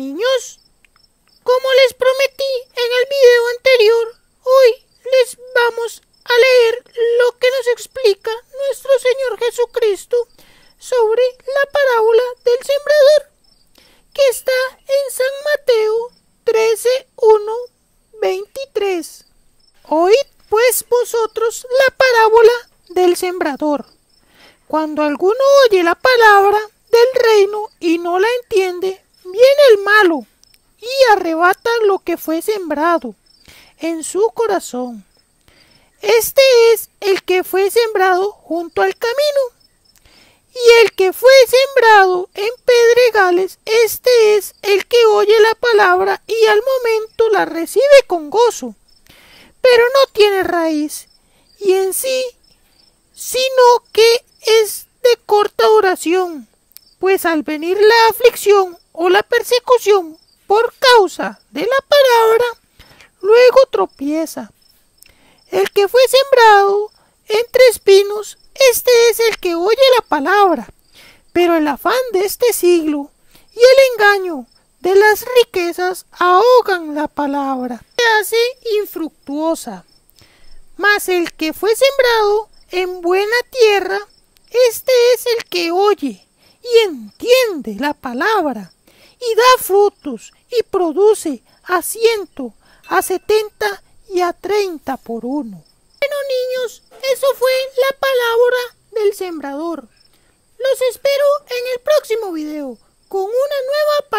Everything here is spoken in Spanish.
niños? Como les prometí en el video anterior, hoy les vamos a leer lo que nos explica nuestro Señor Jesucristo sobre la parábola del sembrador, que está en San Mateo 13, 1, 23. Oíd pues vosotros la parábola del sembrador. Cuando alguno oye la palabra del reino y no la entiende, y arrebata lo que fue sembrado en su corazón. Este es el que fue sembrado junto al camino. Y el que fue sembrado en pedregales, este es el que oye la palabra y al momento la recibe con gozo, pero no tiene raíz, y en sí, sino que es de corta duración, pues al venir la aflicción o la persecución por causa de la palabra, luego tropieza. El que fue sembrado entre espinos, este es el que oye la palabra, pero el afán de este siglo y el engaño de las riquezas ahogan la palabra, se hace infructuosa. Mas el que fue sembrado en buena tierra, este es el que oye y entiende la palabra, y da frutos, y produce a ciento, a setenta y a treinta por uno. Bueno niños, eso fue la palabra del sembrador. Los espero en el próximo video con una nueva.